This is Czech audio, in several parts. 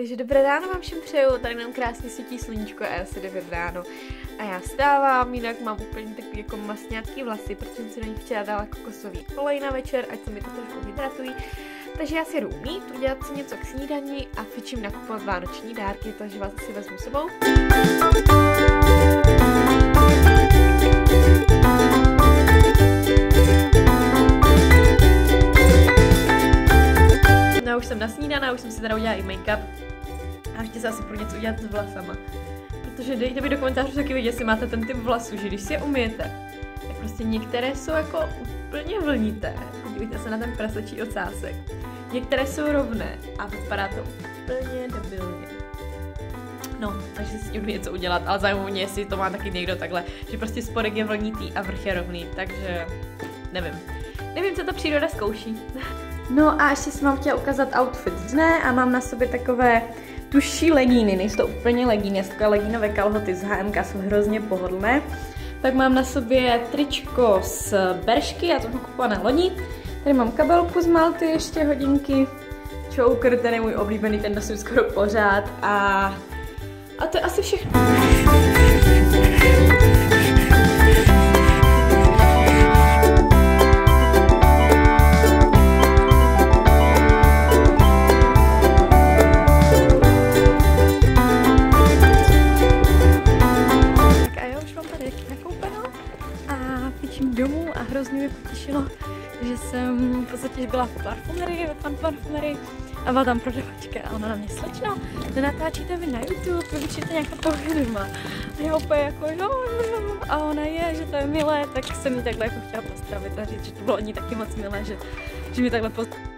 Takže dobré ráno vám všem přeju, tady nám krásně svítí sluníčko a je asi 9 ráno. A já stávám, jinak mám úplně takový jako masňácký vlasy, protože jsem si do nich včera dala kokosový olej na večer, ať se mi to trošku hydratují. Takže já si jdu umít, udělat si něco k snídani a fičím nakupovat vánoční dárky, takže vás asi vezmu sebou. No, už jsem nasnídaná, už jsem si teda udělala i make-up a ještě se asi pro něco udělat s vlasama. Protože dejte mi do komentářů taky vidět, jestli máte ten typ vlasů, že když si je umyjete, tak prostě některé jsou jako úplně vlnité. Podívejte se na ten prasečí ocásek. Některé jsou rovné a vypadá to úplně debilně. No, takže si s tím něco udělat, ale zajímavé mě, jestli to má taky někdo takhle, že prostě spodek je vlnitý a vrch je rovný, takže nevím. Nevím, co to příroda zkouší. No a ještě jsem vám chtěla ukázat outfit dne a mám na sobě takové tuší legíny, nejsou to úplně legíny, takové legínové kalhoty z HMK, jsou hrozně pohodlné. Pak mám na sobě tričko z Beršky, já to mám kupované loni. Tady mám kabelku z Malty, ještě hodinky. Choker, ten je můj oblíbený, ten nosím skoro pořád. A, a to je asi všechno. Domů a hrozně mě potěšilo, že jsem v podstatě byla v parfumerii, ve fan parfumerii a byla tam prodavačka a ona na mě slečno, nenatáčíte vy na YouTube, vy nějaká povědoma. A já opět jako jo, jo, a ona je, že to je milé, tak jsem mi takhle jako chtěla postavit a říct, že to bylo ní taky moc milé, že, že mi takhle postavit.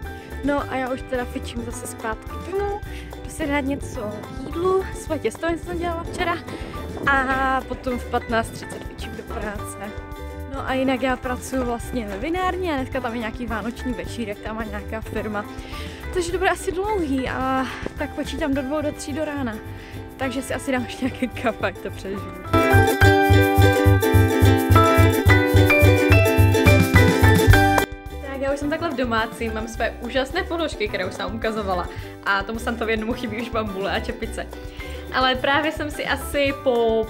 No a já už teda fičím zase zpátky domů, jdu si dát něco k jídlu, své těsto jsem dělala včera a potom v 15.30 fičím do práce. No a jinak já pracuji vlastně ve vinárně a dneska tam je nějaký vánoční večírek, tam má nějaká firma. Takže to bude asi dlouhý a tak počítám do dvou, do tří do rána. Takže si asi dám ještě nějaký kafe, to přežiju. Tak já už jsem takhle v domácí, mám své úžasné ponožky, které už jsem ukazovala. A tomu jsem to v jednomu chybí už bambule a čepice. Ale právě jsem si asi po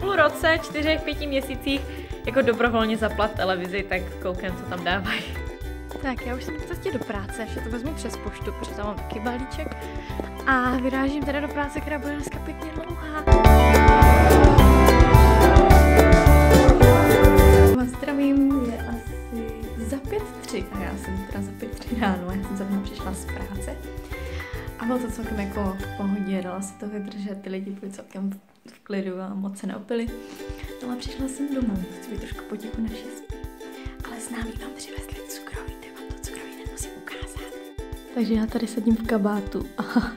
půl roce, čtyřech, pěti měsících jako dobrovolně zaplat televizi, tak koukám, co tam dávají. Tak já už jsem v cestě do práce, ještě to vezmu přes poštu, protože tam mám taky balíček. A vyrážím teda do práce, která bude dneska pěkně dlouhá. Vás zdravím, je asi za pět tři a já jsem teda za pět tři ráno, já jsem za přišla z práce. A bylo to celkem jako v pohodě, dala se to vydržet, ty lidi byli celkem v klidu a moc se neopili. No a přišla jsem domů, chci být trošku potichu naše spí. Ale s námi vám přivezli cukroví, ty vám to cukroví nemusím ukázat. Takže já tady sedím v kabátu a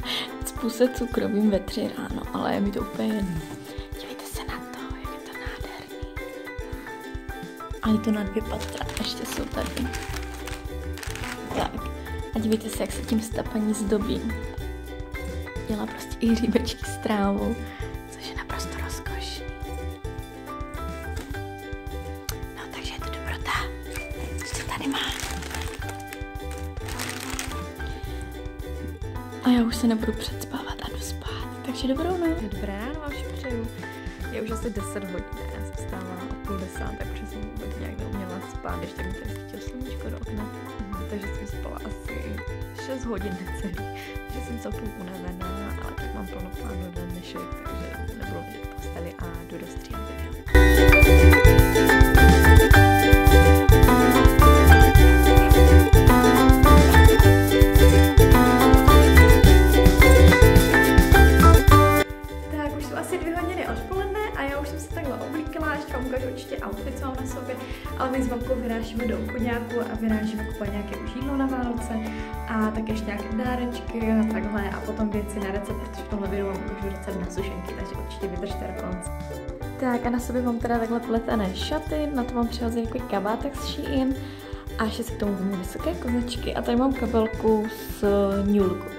cpu se cukrovým ve tři ráno, ale je mi to úplně jedno. Dívejte se na to, jak je to nádherný. A je to na dvě patra, ještě jsou tady. Tak, a dívejte se, jak se tím stapaní zdobí. Dělá prostě i hříbečky s trávou. A já už se nebudu předspávat a jdu spát. Takže dobrou noc. Dobré ráno vám všem přeju. Je už asi 10 hodin, já jsem stávala o půl desáté, protože jsem vůbec nějak neuměla spát, ještě mi tady svítilo sluníčko do okna. Mhm, takže jsem spala asi 6 hodin necelý. Takže jsem celkem unavená, ale tak mám plno plánu do dnešek, takže nebudu vidět posteli a jdu do video. Do obchodňáku a vyrážíme kupovat nějaké už jídlo na Vánoce a tak ještě nějaké dárečky a takhle. A potom věci na recept, protože v tomhle videu vám ukážu recept na sušenky, takže určitě vydržte do konce. Tak a na sobě mám teda takhle pletené šaty, na to mám přihozený takový kabátek s Shein. A ještě si k tomu vysoké kozačky a tady mám kabelku s New dorazili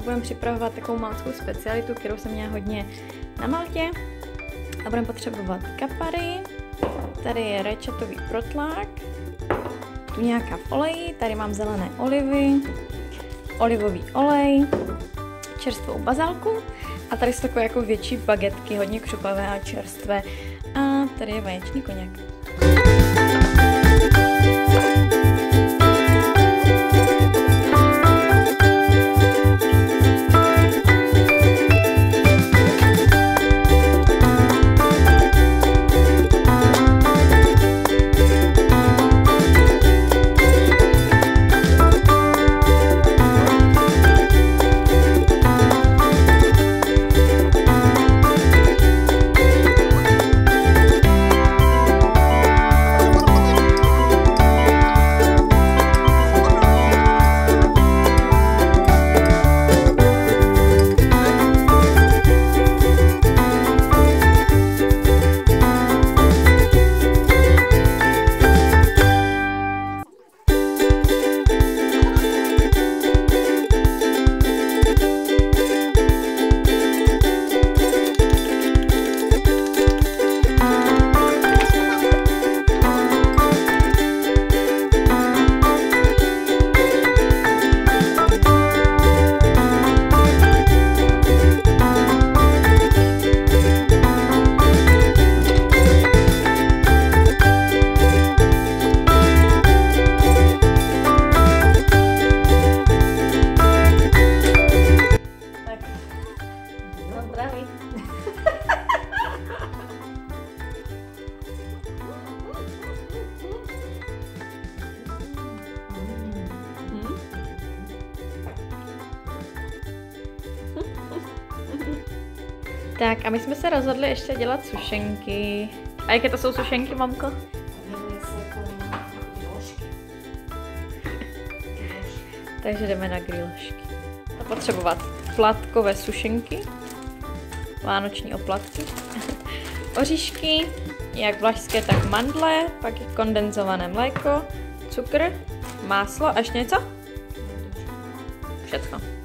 mamkou budeme připravovat takovou malskou specialitu, kterou jsem měla hodně na Maltě. A budeme potřebovat kapary, tady je rajčatový protlák, tu nějaká v oleji, tady mám zelené olivy, olivový olej, čerstvou bazálku a tady jsou takové jako větší bagetky, hodně křupavé a čerstvé. A tady je vaječný koněk. Tak a my jsme se rozhodli ještě dělat sušenky. A jaké to jsou sušenky, mamko? Takže jdeme na grilošky. Potřebovat platkové sušenky, vánoční oplatky, oříšky, jak vlašské, tak mandle, pak kondenzované mléko, cukr, máslo a ještě něco? Všechno.